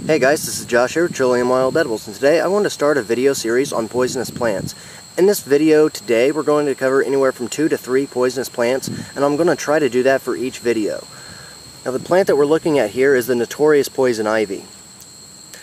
Hey guys, this is Josh here with Trillium Wild Edibles, and today I want to start a video series on poisonous plants. In this video today, we're going to cover anywhere from two to three poisonous plants, and I'm going to try to do that for each video. Now the plant that we're looking at here is the notorious poison ivy.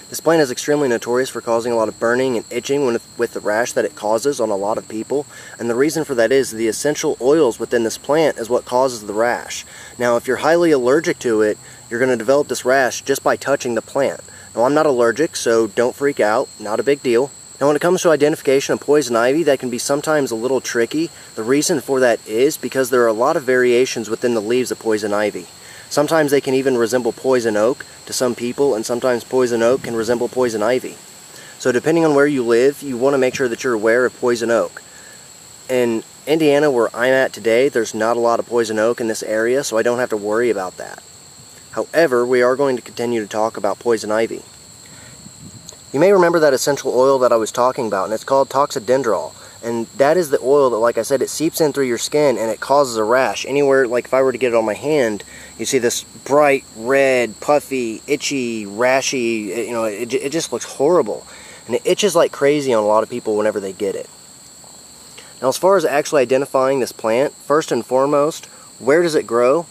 This plant is extremely notorious for causing a lot of burning and itching with the rash that it causes on a lot of people. And the reason for that is the essential oils within this plant is what causes the rash. Now if you're highly allergic to it, you're going to develop this rash just by touching the plant. Now I'm not allergic, so don't freak out, not a big deal. Now when it comes to identification of poison ivy, that can be sometimes a little tricky. The reason for that is because there are a lot of variations within the leaves of poison ivy. Sometimes they can even resemble poison oak to some people, and sometimes poison oak can resemble poison ivy. So depending on where you live, you want to make sure that you're aware of poison oak. In Indiana, where I'm at today, there's not a lot of poison oak in this area, so I don't have to worry about that. However, we are going to continue to talk about poison ivy. You may remember that essential oil that I was talking about, and it's called toxidendrol. And that is the oil that, like I said, it seeps in through your skin and it causes a rash. Anywhere, like if I were to get it on my hand, you see this bright, red, puffy, itchy, rashy, you know, it, it just looks horrible. And it itches like crazy on a lot of people whenever they get it. Now, as far as actually identifying this plant, first and foremost, where does it grow?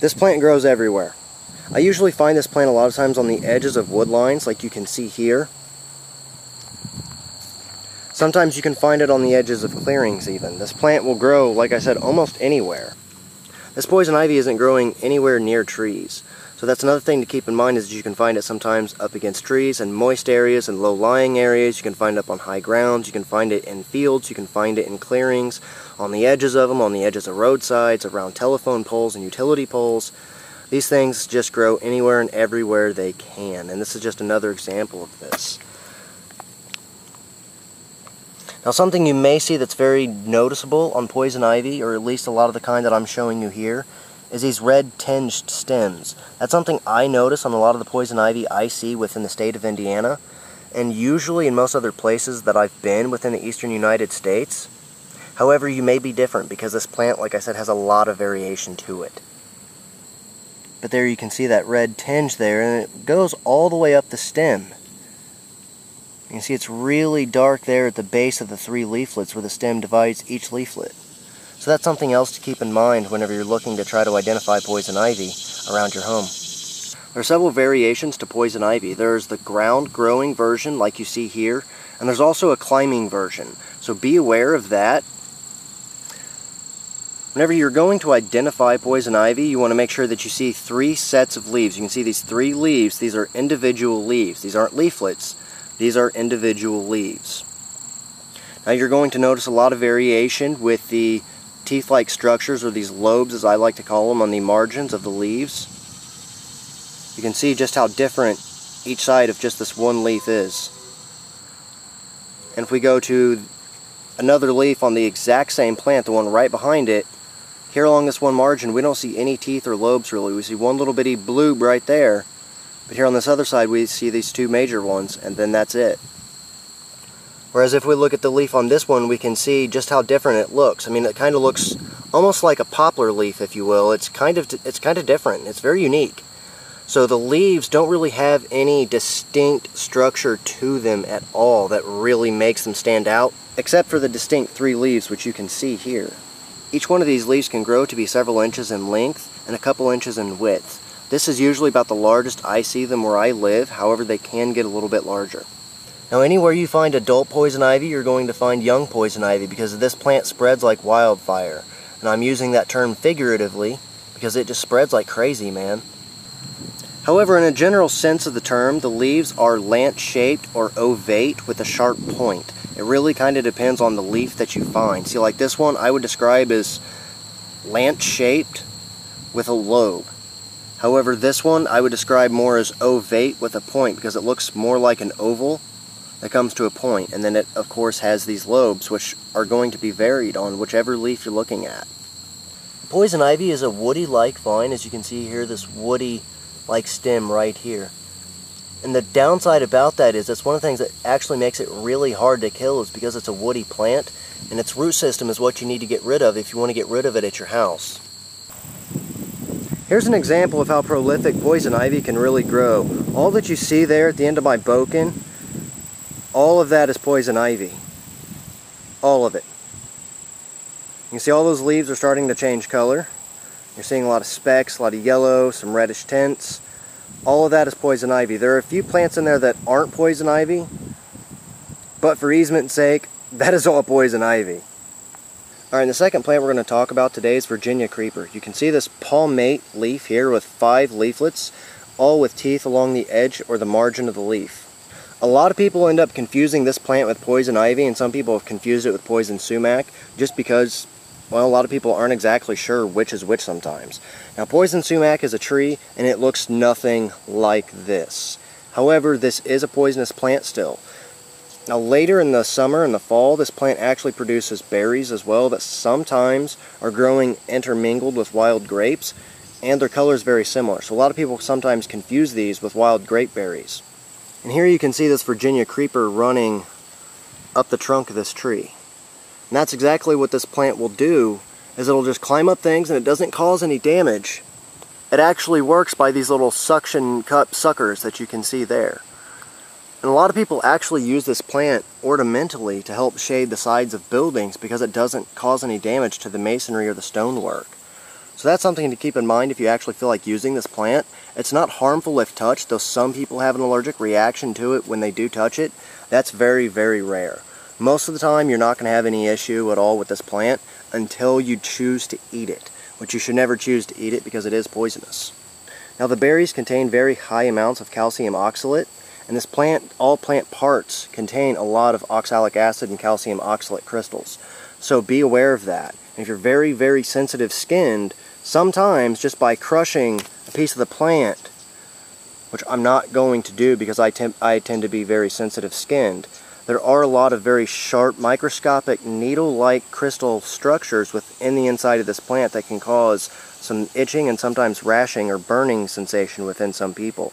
This plant grows everywhere. I usually find this plant a lot of times on the edges of wood lines, like you can see here. Sometimes you can find it on the edges of clearings even. This plant will grow, like I said, almost anywhere. This poison ivy isn't growing anywhere near trees. So that's another thing to keep in mind is you can find it sometimes up against trees and moist areas and low-lying areas. You can find it up on high grounds. You can find it in fields. You can find it in clearings, on the edges of them, on the edges of roadsides, around telephone poles and utility poles. These things just grow anywhere and everywhere they can. And this is just another example of this. Now something you may see that's very noticeable on poison ivy, or at least a lot of the kind that I'm showing you here, is these red tinged stems. That's something I notice on a lot of the poison ivy I see within the state of Indiana, and usually in most other places that I've been within the eastern United States. However, you may be different because this plant, like I said, has a lot of variation to it. But there you can see that red tinge there, and it goes all the way up the stem. You can see it's really dark there at the base of the three leaflets where the stem divides each leaflet. So that's something else to keep in mind whenever you're looking to try to identify poison ivy around your home. There are several variations to poison ivy. There's the ground growing version like you see here, and there's also a climbing version. So be aware of that. Whenever you're going to identify poison ivy, you want to make sure that you see three sets of leaves. You can see these three leaves. These are individual leaves. These aren't leaflets. These are individual leaves. Now you're going to notice a lot of variation with the teeth-like structures, or these lobes as I like to call them, on the margins of the leaves. You can see just how different each side of just this one leaf is. And if we go to another leaf on the exact same plant, the one right behind it, here along this one margin, we don't see any teeth or lobes really. We see one little bitty bloob right there, but here on this other side we see these two major ones, and then that's it. Whereas if we look at the leaf on this one, we can see just how different it looks. I mean, it kind of looks almost like a poplar leaf, if you will. It's kind of it's kind of different. It's very unique. So the leaves don't really have any distinct structure to them at all that really makes them stand out, except for the distinct three leaves, which you can see here. Each one of these leaves can grow to be several inches in length and a couple inches in width. This is usually about the largest I see them where I live, however they can get a little bit larger. Now anywhere you find adult poison ivy, you're going to find young poison ivy because this plant spreads like wildfire. And I'm using that term figuratively because it just spreads like crazy, man. However, in a general sense of the term, the leaves are lance-shaped or ovate with a sharp point. It really kind of depends on the leaf that you find. See, like this one, I would describe as lance-shaped with a lobe. However, this one I would describe more as ovate with a point because it looks more like an oval that comes to a point, and then it, of course, has these lobes, which are going to be varied on whichever leaf you're looking at. Poison ivy is a woody-like vine, as you can see here, this woody-like stem right here. And the downside about that is that's one of the things that actually makes it really hard to kill is because it's a woody plant, and its root system is what you need to get rid of if you want to get rid of it at your house. Here's an example of how prolific poison ivy can really grow. All that you see there at the end of my boken, all of that is poison ivy. All of it. You can see all those leaves are starting to change color. You're seeing a lot of specks, a lot of yellow, some reddish tints. All of that is poison ivy. There are a few plants in there that aren't poison ivy, but for easement's sake, that is all poison ivy. Alright, the second plant we're going to talk about today is Virginia Creeper. You can see this palmate leaf here with five leaflets, all with teeth along the edge or the margin of the leaf. A lot of people end up confusing this plant with poison ivy, and some people have confused it with poison sumac, just because, well, a lot of people aren't exactly sure which is which sometimes. Now, poison sumac is a tree, and it looks nothing like this. However, this is a poisonous plant still. Now later in the summer and the fall, this plant actually produces berries as well that sometimes are growing intermingled with wild grapes, and their color is very similar. So a lot of people sometimes confuse these with wild grape berries. And here you can see this Virginia creeper running up the trunk of this tree. And that's exactly what this plant will do, is it'll just climb up things and it doesn't cause any damage. It actually works by these little suction cup suckers that you can see there. And a lot of people actually use this plant ornamentally to help shade the sides of buildings because it doesn't cause any damage to the masonry or the stonework. So that's something to keep in mind if you actually feel like using this plant. It's not harmful if touched, though some people have an allergic reaction to it when they do touch it. That's very, very rare. Most of the time, you're not going to have any issue at all with this plant until you choose to eat it, which you should never choose to eat it because it is poisonous. Now, the berries contain very high amounts of calcium oxalate, and this plant, all plant parts contain a lot of oxalic acid and calcium oxalate crystals. So be aware of that. And if you're very, very sensitive skinned, sometimes just by crushing a piece of the plant, which I'm not going to do because I, I tend to be very sensitive skinned, there are a lot of very sharp microscopic needle-like crystal structures within the inside of this plant that can cause some itching and sometimes rashing or burning sensation within some people.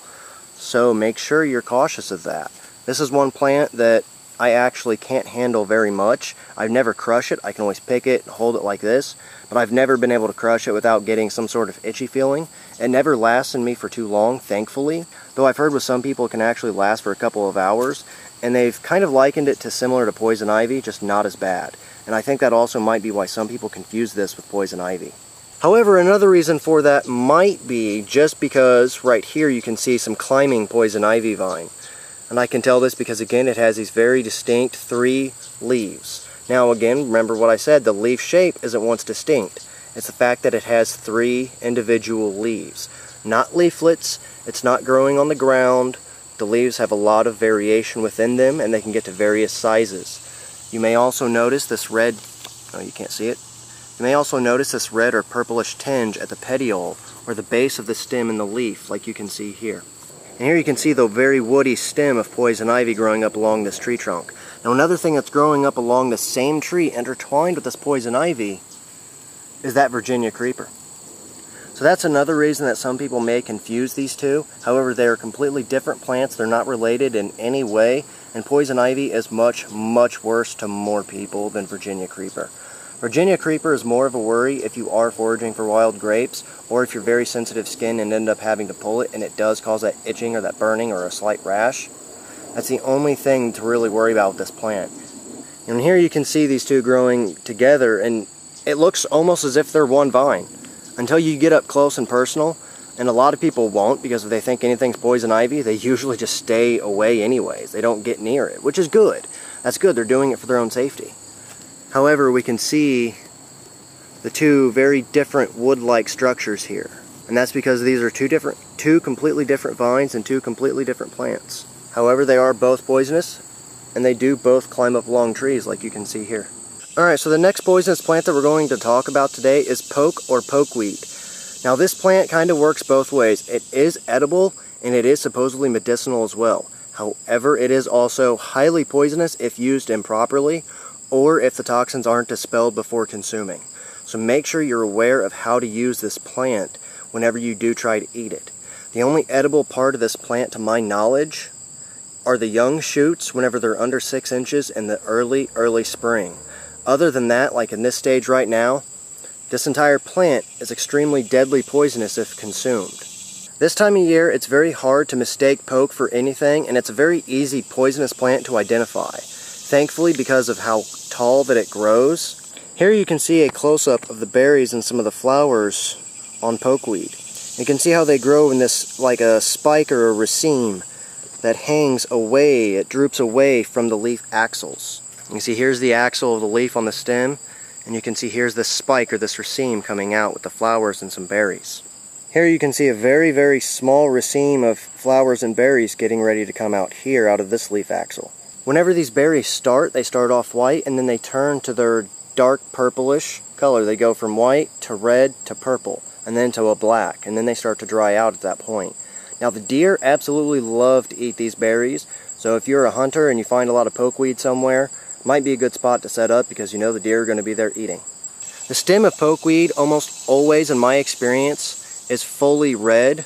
So make sure you're cautious of that. This is one plant that I actually can't handle very much. I've never crushed it. I can always pick it and hold it like this, but I've never been able to crush it without getting some sort of itchy feeling. It never lasts in me for too long, thankfully, though I've heard with some people it can actually last for a couple of hours, and they've kind of likened it to similar to poison ivy, just not as bad. And I think that also might be why some people confuse this with poison ivy. However, another reason for that might be just because right here you can see some climbing poison ivy vine. And I can tell this because again it has these very distinct three leaves. Now again, remember what I said, the leaf shape isn't once distinct. It's the fact that it has three individual leaves. Not leaflets, it's not growing on the ground. The leaves have a lot of variation within them and they can get to various sizes. You may also notice this red, oh you can't see it, you may also notice this red or purplish tinge at the petiole, or the base of the stem in the leaf, like you can see here. And here you can see the very woody stem of poison ivy growing up along this tree trunk. Now another thing that's growing up along the same tree intertwined with this poison ivy is that Virginia creeper. So that's another reason that some people may confuse these two. However, they are completely different plants. They're not related in any way. And poison ivy is much, much worse to more people than Virginia creeper. Virginia creeper is more of a worry if you are foraging for wild grapes or if you're very sensitive skin and end up having to pull it and it does cause that itching or that burning or a slight rash. That's the only thing to really worry about with this plant. And here you can see these two growing together and it looks almost as if they're one vine. Until you get up close and personal, and a lot of people won't because if they think anything's poison ivy, they usually just stay away anyways. They don't get near it, which is good. That's good. They're doing it for their own safety. However, we can see the two very different wood-like structures here. And that's because these are two different, two completely different vines and two completely different plants. However, they are both poisonous, and they do both climb up long trees like you can see here. Alright, so the next poisonous plant that we're going to talk about today is poke or pokeweed. Now this plant kind of works both ways. It is edible, and it is supposedly medicinal as well. However, it is also highly poisonous if used improperly, or if the toxins aren't dispelled before consuming. So make sure you're aware of how to use this plant whenever you do try to eat it. The only edible part of this plant, to my knowledge, are the young shoots whenever they're under six inches in the early, early spring. Other than that, like in this stage right now, This entire plant is extremely deadly poisonous if consumed. This time of year, it's very hard to mistake poke for anything, and it's a very easy poisonous plant to identify. Thankfully, because of how tall that it grows. Here you can see a close-up of the berries and some of the flowers on pokeweed. You can see how they grow in this like a spike or a raceme that hangs away, it droops away from the leaf axils. You can see here's the axil of the leaf on the stem, and you can see here's this spike or this raceme coming out with the flowers and some berries. Here you can see a very, very small raceme of flowers and berries getting ready to come out here out of this leaf axil. Whenever these berries start, they start off white and then they turn to their dark purplish color. They go from white to red to purple and then to a black and then they start to dry out at that point. Now the deer absolutely love to eat these berries, so if you're a hunter and you find a lot of pokeweed somewhere, might be a good spot to set up because you know the deer are going to be there eating. The stem of pokeweed almost always in my experience is fully red,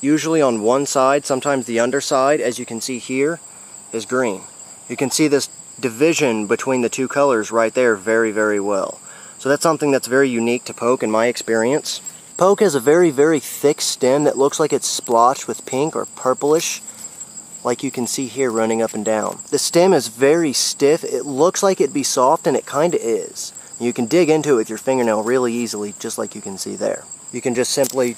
usually on one side, sometimes the underside, as you can see here, is green. You can see this division between the two colors right there very, very well. So that's something that's very unique to poke in my experience. Poke has a very, very thick stem that looks like it's splotched with pink or purplish, like you can see here running up and down. The stem is very stiff. It looks like it'd be soft, and it kind of is. You can dig into it with your fingernail really easily, just like you can see there you can just simply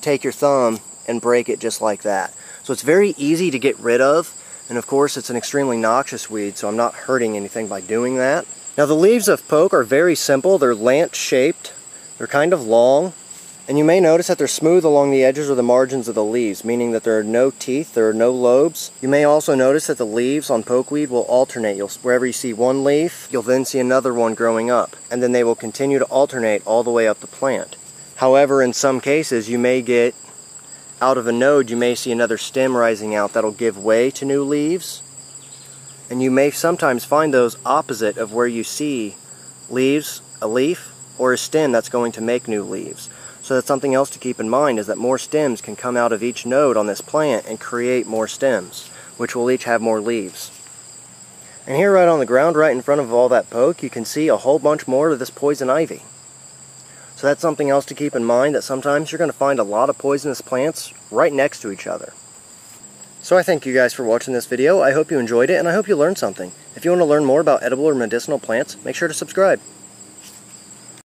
take your thumb and break it just like that. So it's very easy to get rid of, and of course it's an extremely noxious weed, so I'm not hurting anything by doing that. Now the leaves of poke are very simple. They're lance shaped, they're kind of long, and you may notice that they're smooth along the edges or the margins of the leaves, meaning that there are no teeth, there are no lobes. You may also notice that the leaves on pokeweed will alternate. You'll, wherever you see one leaf, you'll then see another one growing up, and then they will continue to alternate all the way up the plant. However, in some cases, you may get out of a node, you may see another stem rising out that'll give way to new leaves. And you may sometimes find those opposite of where you see leaves, a leaf, or a stem that's going to make new leaves. So that's something else to keep in mind is that more stems can come out of each node on this plant and create more stems, which will each have more leaves. And here right on the ground, right in front of all that poke, you can see a whole bunch more of this poison ivy. So that's something else to keep in mind that sometimes you're going to find a lot of poisonous plants right next to each other. So I thank you guys for watching this video. I hope you enjoyed it and I hope you learned something. If you want to learn more about edible or medicinal plants, make sure to subscribe.